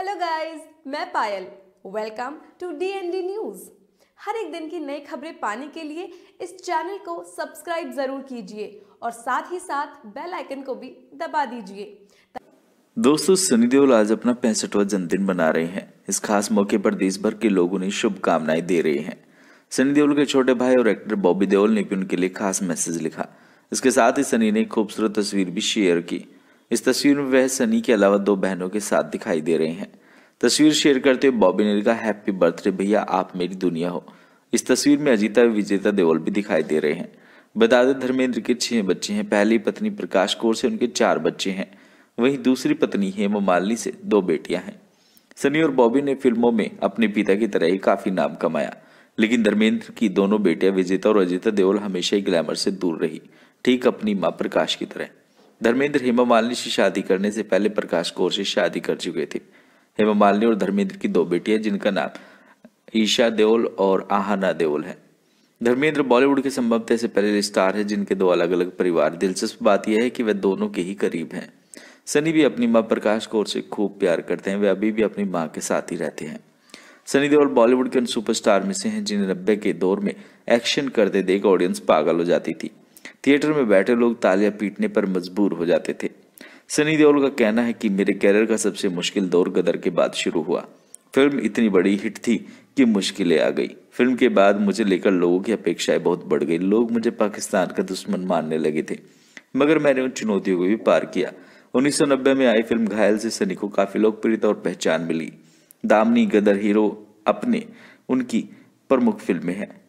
Hello guys मैं Payal. Welcome to DND news हर एक दिन की नई खबरें पाने के लिए इस चैनल को सब्सक्राइब ज़रूर कीजिए और साथ ही साथ बेल आइकन को भी दबा दीजिए। दोस्तों, सनी देओल आज अपना पैंसठवा जन्मदिन मना रहे हैं। इस खास मौके पर देश भर के लोग उन्हें शुभकामनाएँ दे रहे हैं। सनी देओल के छोटे भाई और एक्टर बॉबी देओल ने भी उनके लिए खास मैसेज लिखा। इसके साथ ही सनी ने खूबसूरत तस्वीर भी शेयर की। इस तस्वीर में वह सनी के अलावा दो बहनों के साथ दिखाई दे रहे हैं। तस्वीर शेयर करते हुए बॉबी ने लिखा हैप्पी बर्थडे भैया, आप मेरी दुनिया हो। इस तस्वीर में अजीता विजेता देओल भी दिखाई दे रहे हैं। बता दें, धर्मेंद्र के छह बच्चे हैं। पहली पत्नी प्रकाश कौर से उनके चार बच्चे हैं। वहीं दूसरी पत्नी हेमा मालिनी से दो बेटियाँ हैं। सनी और बॉबी ने फ़िल्मों में अपने पिता की तरह ही काफ़ी नाम कमाया। लेकिन धर्मेंद्र की दोनों बेटियाँ विजेता और अजिता देओल हमेशा ही ग्लैमर से दूर रही, ठीक अपनी माँ प्रकाश की तरह। धर्मेंद्र हेमा मालिनी से शादी करने से पहले प्रकाश कौर से शादी कर चुके थे। हेमा मालिनी और धर्मेंद्र की दो बेटियाँ जिनका नाम ईशा देओल और आहाना देओल है। धर्मेंद्र बॉलीवुड के संभवतः से पहले स्टार है, जिनके दो अलग अलग परिवार दिलचस्प बात यह है कि वे दोनों के ही करीब हैं। सनी भी अपनी माँ प्रकाश कौर से खूब प्यार करते हैं, वे अभी भी अपनी माँ के साथ ही रहते हैं। सनी देओल बॉलीवुड के उन सुपरस्टार में से हैं, जिन्हें नब्बे के दौर में एक्शन करते देख ऑडियंस पागल हो जाती थी। थिएटर में बैठे लोग तालियाँ पीटने पर मजबूर हो जाते थे। सनी देओल का कहना है कि मेरे कैरियर का सबसे मुश्किल दौर गदर के बाद शुरू हुआ। फ़िल्म इतनी बड़ी हिट थी कि मुश्किलें आ गई। फ़िल्म के बाद मुझे लेकर लोगों की अपेक्षाएँ बहुत बढ़ गई। लोग मुझे पाकिस्तान का दुश्मन मानने लगे थे। मगर मैंने उन चुनौतियों को भी पार किया। 1990 में आई फ़िल्म घायल से सनी को काफ़ी लोकप्रियता और पहचान मिली। दामनी गदर हीरो अपने, उनकी प्रमुख फ़िल्में हैं।